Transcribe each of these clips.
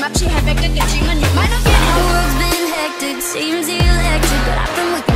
my I can change my name. Might not world's been hectic, seems electric, but I've been.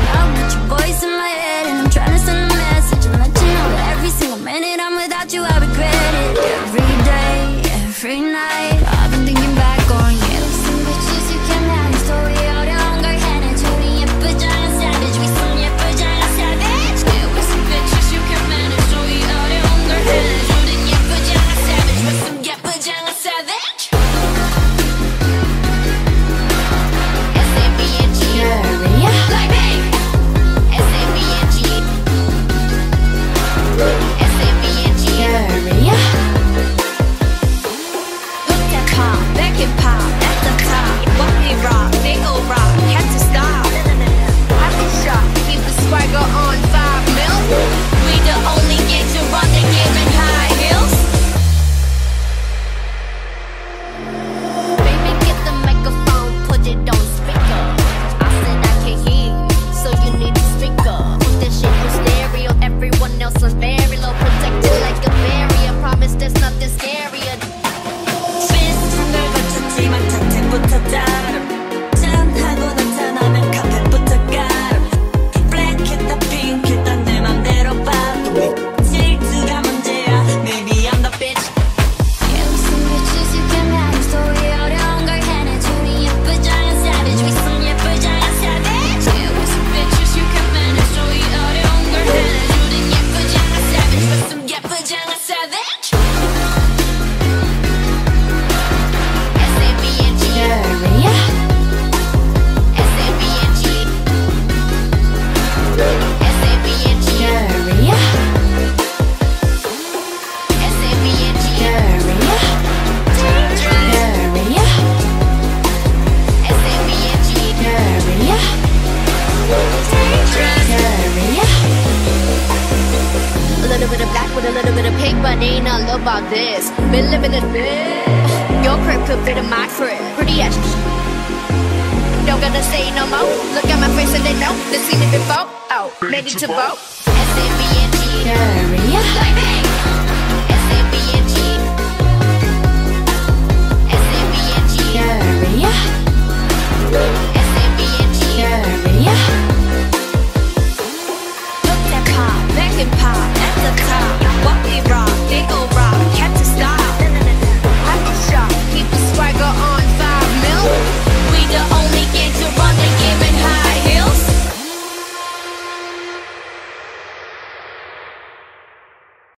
Hey, but ain't all about this. Been living in bitch. Your crib could fit in my crib. Pretty ass. Don't gotta say no more. Look at my face and they know. They seen it before. Oh, ready to vote. S-A-B-N.